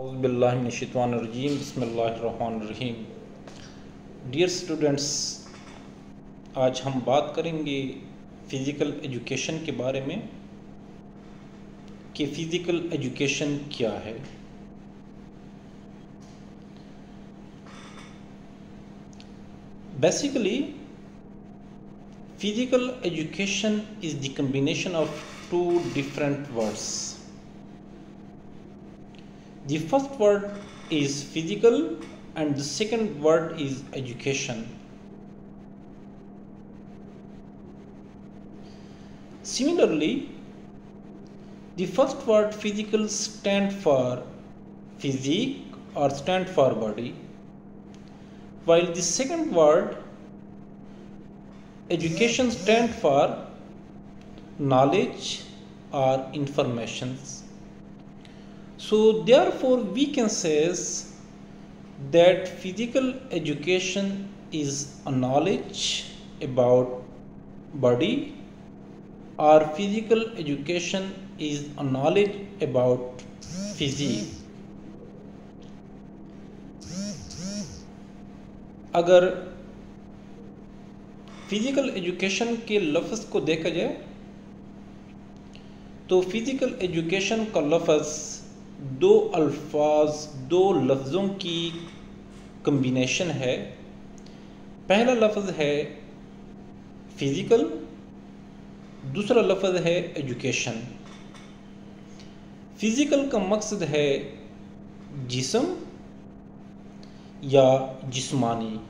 अज़बिल्लाशितवानरजीम बसमीम dear students आज हम बात करेंगे फ़िज़िकल एजुकेशन के बारे में कि फ़िज़िकल एजुकेशन क्या है। Basically physical education is the combination of two different words The first word is physical and the second word is education. Similarly, the first word physical stand for physique or stand for body, while the second word education stand for knowledge or informations so therefore we can say that physical education is a knowledge about body or physical education is a knowledge about physique अगर physical education के लफ्ज़ को देखा जाए तो physical education का लफ्ज़ दो अल्फाज, दो लफ्ज़ों की कम्बिनेशन है। पहला लफ्ज़ है फ़िज़िकल दूसरा लफ्ज़ है एजुकेशन फ़िज़िकल का मकसद है जिसम या जिस्मानी।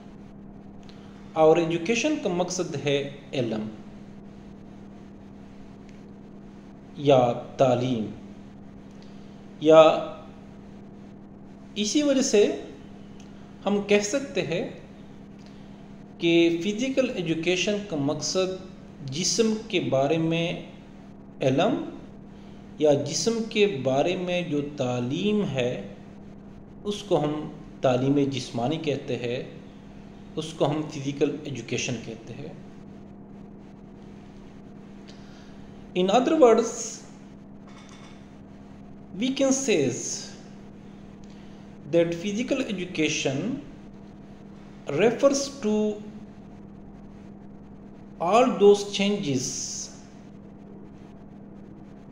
और एजुकेशन का मकसद है इलम या तालीम। या इसी वजह से हम कह सकते हैं कि फ़िज़िकल एजुकेशन का मकसद जिस्म के बारे में इलम या जिस्म के बारे में जो तालीम है, उसको हम तालीम जिस्मानी कहते हैं, उसको हम फ़िज़िकल एजुकेशन कहते हैं। In other words we can say that physical education refers to all those changes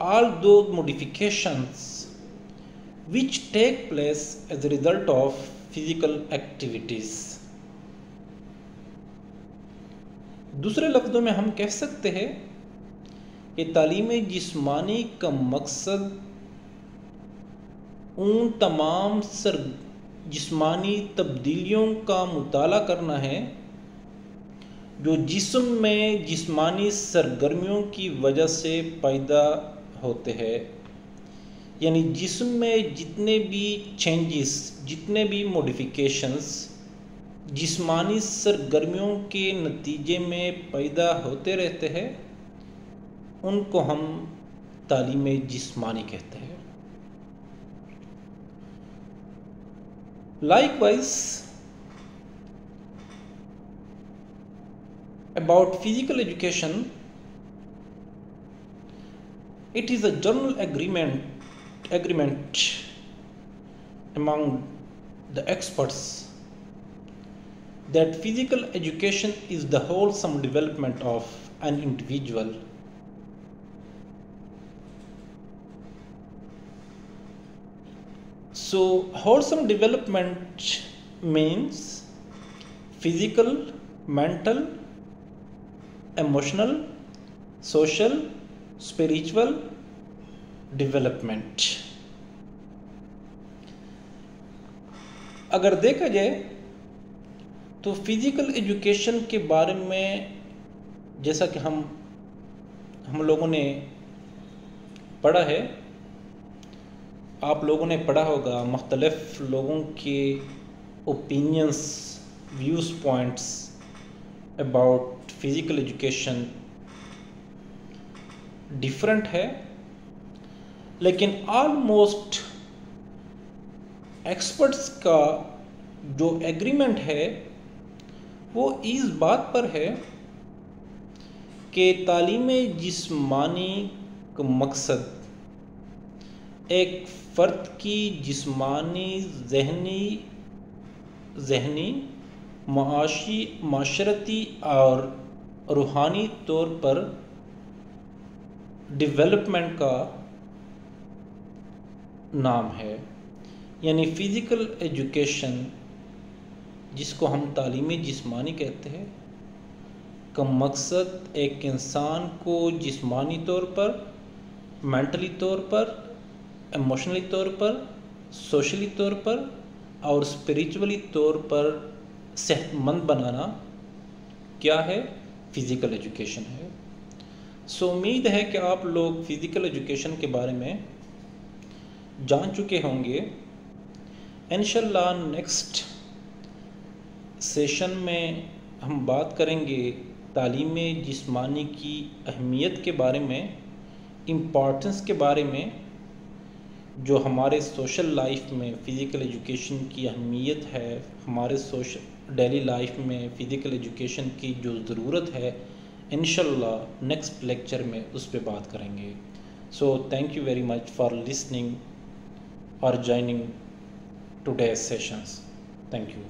all those modifications which take place as a result of physical activities दूसरे लफ्ज़ों में हम कह सकते हैं कि तालीम जिस्मानी का मकसद उन तमाम सर जिस्मानी तब्दीलियों का मुताला करना है, जो जिस्म में जिस्मानी सरगर्मियों की वजह से पैदा होते हैं। यानी जिस्म में जितने भी चेंजेस जितने भी मॉडिफिकेशंस जिस्मानी सरगर्मियों के नतीजे में पैदा होते रहते हैं, उनको हम तालीम जिस्मानी कहते हैं। Likewise, about physical education, it is a general agreement agreement among the experts that physical education is the wholesome development of an individual So, wholesome development means physical, mental, emotional, social, spiritual development. अगर देखा जाए तो physical education के बारे में जैसा कि हम हम लोगों ने पढ़ा है आप लोगों ने पढ़ा होगा मुख्तलफ़ लोगों के opinions views points about physical education different है, लेकिन ऑलमोस्ट एक्सपर्ट्स का जो एग्रीमेंट है, वो इस बात पर है कि तालीम जिस्मानी का मकसद एक फ़र्द की जिस्मानी, जहनी जहनी, माशी, माशरती और रूहानी तौर पर डेवलपमेंट का नाम है। यानी फ़िज़िकल एजुकेशन जिसको हम तालीम जिस्मानी कहते हैं, का मकसद एक इंसान को जिस्मानी तौर पर मेंटली तौर पर इमोशनली तौर पर सोशली तौर पर और स्पिरिचुअली तौर पर सेहतमंद बनाना क्या है? फ़िज़िकल एजुकेशन है। सो उम्मीद है कि आप लोग फ़िज़िकल एजुकेशन के बारे में जान चुके होंगे। इनशाला नेक्स्ट सेशन में हम बात करेंगे तालीम जिस्मानी की अहमियत के बारे में इम्पॉर्टेंस के बारे में जो हमारे सोशल लाइफ में फ़िज़िकल एजुकेशन की अहमियत है, हमारे सोशल डेली लाइफ में फ़िज़िकल एजुकेशन की जो ज़रूरत है इन नेक्स्ट लेक्चर में उस पर बात करेंगे। So thank you very much for listening और joining today sessions thank you